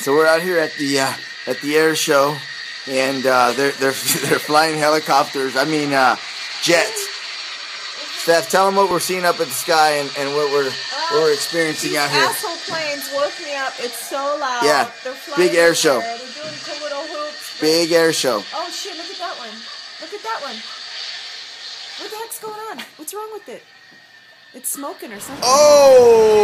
So we're out here at the uh, at the air show, and uh, they're they're they're flying helicopters. I mean uh, jets. Steph, tell them what we're seeing up in the sky and, and what we're what we're experiencing These out here. asshole planes woke me up. It's so loud. Yeah, They're flying big air show. They're doing cool little hoops. Big air show. Oh shit! Look at that one. Look at that one. What the heck's going on? What's wrong with it? It's smoking or something. Oh!